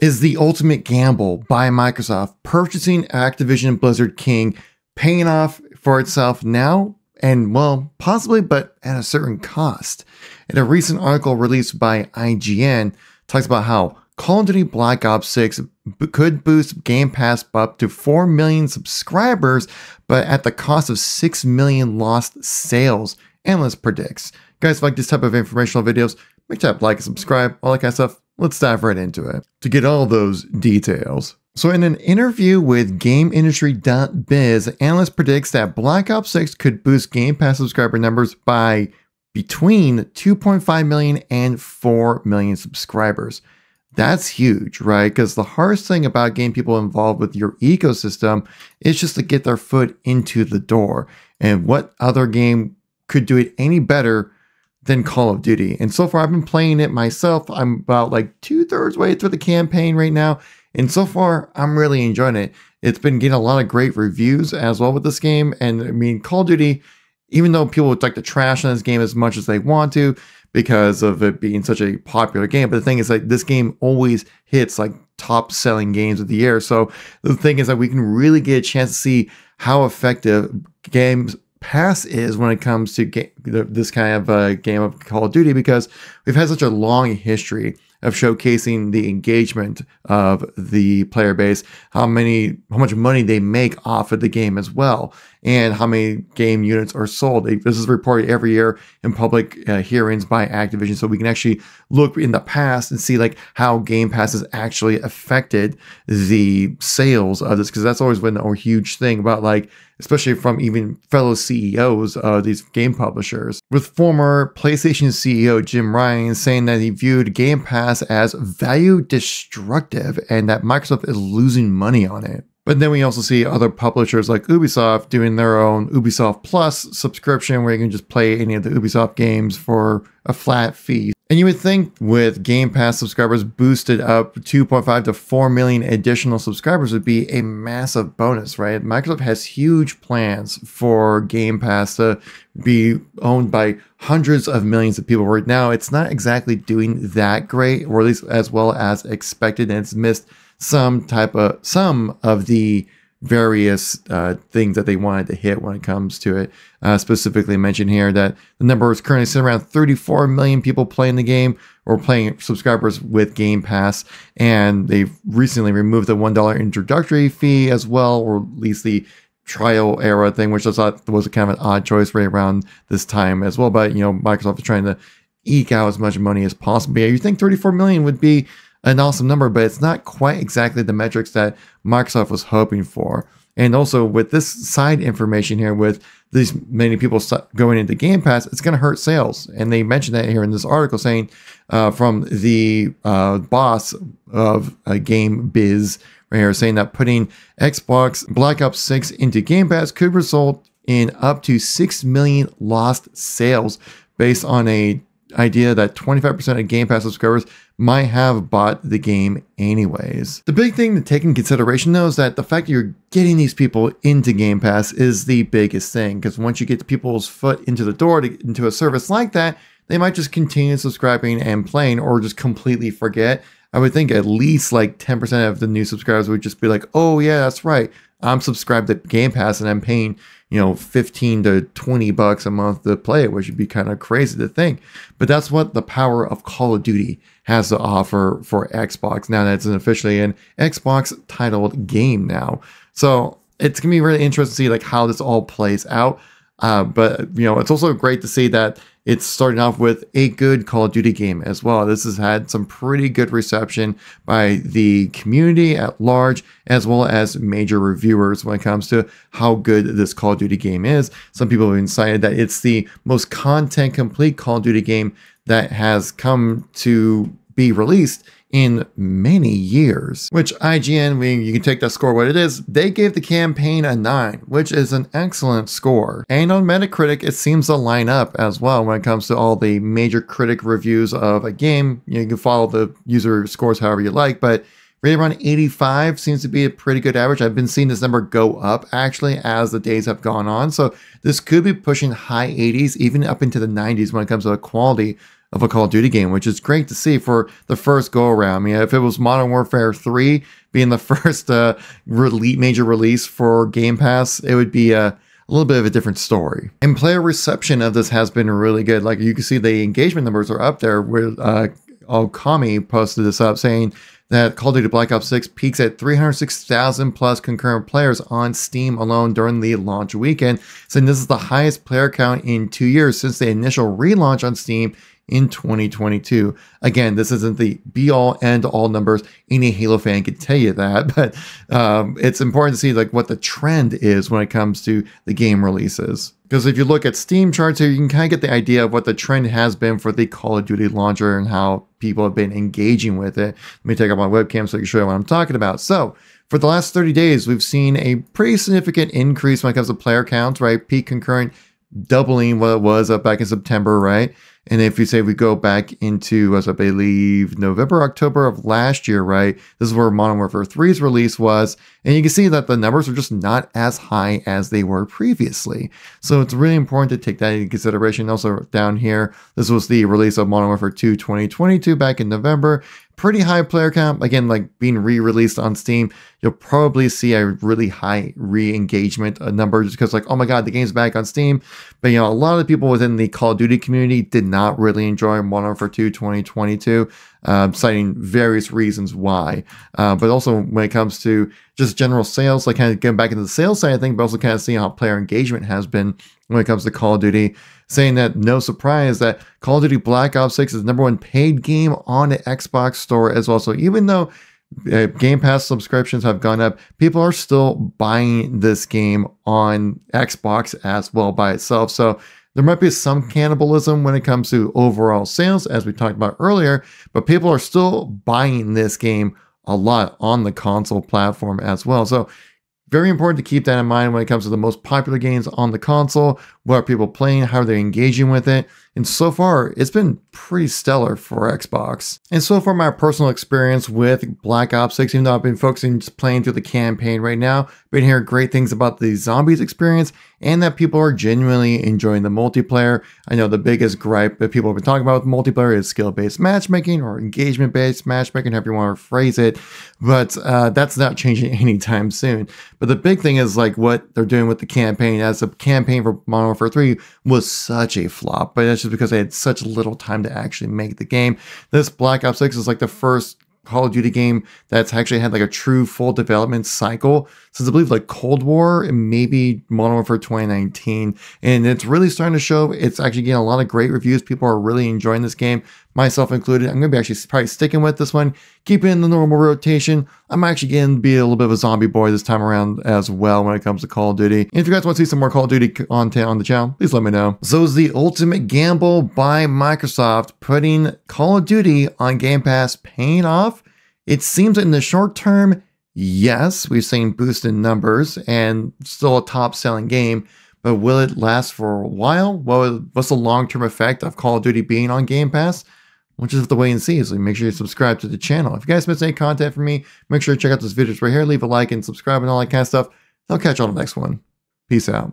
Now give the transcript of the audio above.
Is the ultimate gamble by Microsoft purchasing Activision Blizzard King paying off for itself now? And well, possibly, but at a certain cost. In a recent article released by IGN, talks about how Call of Duty Black Ops 6 could boost Game Pass up to 4 million subscribers, but at the cost of 6 million lost sales, analyst predicts. Guys, like this type of informational videos, make sure to like and subscribe, all that kind of stuff. Let's dive right into it to get all those details. So, in an interview with GameIndustry.biz, analyst predicts that Black Ops 6 could boost Game Pass subscriber numbers by between 2.5 million and 4 million subscribers. That's huge, right? Because the hardest thing about getting people involved with your ecosystem is just to get their foot into the door. And what other game could do it any better than Call of Duty. And so far, I've been playing it myself. I'm about like two thirds way through the campaign right now. And so far, I'm really enjoying it. It's been getting a lot of great reviews as well with this game. And I mean, Call of Duty, even though people would like to trash on this game as much as they want to because of it being such a popular game, but the thing is like this game always hits like top selling games of the year. So the thing is that we can really get a chance to see how effective games pass is when it comes to ga- this kind of uh, game of Call of Duty because we've had such a long history of showcasing the engagement of the player base, how many, how much money they make off of the game as well, and how many game units are sold. This is reported every year in public uh, hearings by Activision, so we can actually look in the past and see like how Game Pass has actually affected the sales of this, because that's always been a huge thing about like especially from even fellow CEOs of these game publishers. With former PlayStation CEO Jim Ryan saying that he viewed Game Pass as value destructive and that Microsoft is losing money on it. But then we also see other publishers like Ubisoft doing their own Ubisoft Plus subscription where you can just play any of the Ubisoft games for a flat fee. And you would think with Game Pass subscribers boosted up 2.5 to 4 million additional subscribers would be a massive bonus, right? Microsoft has huge plans for Game Pass to be owned by hundreds of millions of people. Right now, it's not exactly doing that great, or at least as well as expected, and it's missed some type of some of the various uh, things that they wanted to hit when it comes to it. Uh, specifically mentioned here that the number is currently sitting around 34 million people playing the game or playing subscribers with Game Pass, and they've recently removed the one dollar introductory fee as well, or at least the trial era thing, which I thought was kind of an odd choice right around this time as well. But you know, Microsoft is trying to eke out as much money as possible. Yeah, you think 34 million would be an awesome number, but it's not quite exactly the metrics that Microsoft was hoping for. And also with this side information here, with these many people going into Game Pass, it's going to hurt sales. And they mentioned that here in this article, saying uh, from the uh, boss of a Game Biz right here, saying that putting Xbox Black Ops 6 into Game Pass could result in up to 6 million lost sales based on a idea that 25% of Game Pass subscribers might have bought the game anyways. The big thing to take in consideration though is that the fact that you're getting these people into Game Pass is the biggest thing because once you get people's foot into the door to, into a service like that, they might just continue subscribing and playing or just completely forget. I would think at least like 10% of the new subscribers would just be like, oh yeah, that's right. I'm subscribed to Game Pass and I'm paying, you know, 15 to 20 bucks a month to play it, which would be kind of crazy to think. But that's what the power of Call of Duty has to offer for Xbox now that it's officially an Xbox titled game now. So it's gonna be really interesting to see like how this all plays out. Uh, but you know, it's also great to see that it's starting off with a good Call of Duty game as well. This has had some pretty good reception by the community at large, as well as major reviewers when it comes to how good this Call of Duty game is. Some people have cited that it's the most content complete Call of Duty game that has come to be released in many years. Which IGN, mean, you can take that score what it is, they gave the campaign a 9, which is an excellent score. And on Metacritic, it seems to line up as well when it comes to all the major critic reviews of a game. You, can follow the user scores however you like, but right around 85 seems to be a pretty good average. I've been seeing this number go up actually as the days have gone on. So this could be pushing high 80s, even up into the 90s when it comes to the quality of a Call of Duty game, which is great to see for the first go around. I mean, if it was Modern Warfare 3 being the first uh, major release for Game Pass, it would be a, a little bit of a different story. And player reception of this has been really good. Like you can see the engagement numbers are up there with uh, Okami posted this up saying that Call of Duty Black Ops 6 peaks at 306,000 plus concurrent players on Steam alone during the launch weekend, saying this is the highest player count in two years since the initial relaunch on Steam in 2022. Again, this isn't the be all end all numbers. Any Halo fan can tell you that, but um, it's important to see like what the trend is when it comes to the game releases. Because if you look at Steam charts here, you can kind of get the idea of what the trend has been for the Call of Duty launcher and how people have been engaging with it. Let me take out my webcam so I can show you what I'm talking about. So for the last 30 days, we've seen a pretty significant increase when it comes to player counts, right? Peak concurrent doubling what it was up back in September, right? And if you say we go back into, as I believe, November, October of last year, right? This is where Modern Warfare 3's release was. And you can see that the numbers are just not as high as they were previously. So it's really important to take that into consideration. Also, down here, this was the release of Modern Warfare 2 2022 back in November pretty high player count. Again, like being re-released on Steam, you'll probably see a really high re-engagement uh, number just because like, oh my god, the game's back on Steam. But you know, a lot of people within the Call of Duty community did not really enjoy Modern Warfare 2 2022, uh, citing various reasons why. Uh, but also when it comes to just general sales, like kind of getting back into the sales side of things, but also kind of seeing how player engagement has been when it comes to Call of Duty saying that no surprise that Call of Duty Black Ops 6 is the number one paid game on the Xbox store as well. So even though uh, Game Pass subscriptions have gone up, people are still buying this game on Xbox as well by itself. So there might be some cannibalism when it comes to overall sales, as we talked about earlier, but people are still buying this game a lot on the console platform as well. So very important to keep that in mind when it comes to the most popular games on the console, what are people playing, how are they engaging with it. And so far, it's been pretty stellar for Xbox. And so far, my personal experience with Black Ops 6, even though I've been focusing just playing through the campaign right now, been hearing great things about the zombies experience and that people are genuinely enjoying the multiplayer. I know the biggest gripe that people have been talking about with multiplayer is skill-based matchmaking or engagement-based matchmaking, however you want to phrase it. But uh, that's not changing anytime soon. But the big thing is like what they're doing with the campaign. As the campaign for Modern Warfare 3 was such a flop, but that's because they had such little time to actually make the game. This Black Ops 6 is like the first Call of Duty game that's actually had like a true full development cycle since I believe like Cold War and maybe Modern Warfare 2019. And it's really starting to show. It's actually getting a lot of great reviews. People are really enjoying this game, myself included. I'm going to be actually probably sticking with this one, keeping in the normal rotation. I'm actually going to be a little bit of a zombie boy this time around as well when it comes to Call of Duty. And if you guys want to see some more Call of Duty content on the channel, please let me know. So is the ultimate gamble by Microsoft putting Call of Duty on Game Pass paying off? It seems in the short term, yes, we've seen boost in numbers and still a top selling game, but will it last for a while? what's the long term effect of Call of Duty being on Game Pass? We'll just have to wait and see. So make sure you subscribe to the channel. If you guys miss any content from me, make sure to check out those videos right here. Leave a like and subscribe and all that kind of stuff. I'll catch you on the next one. Peace out.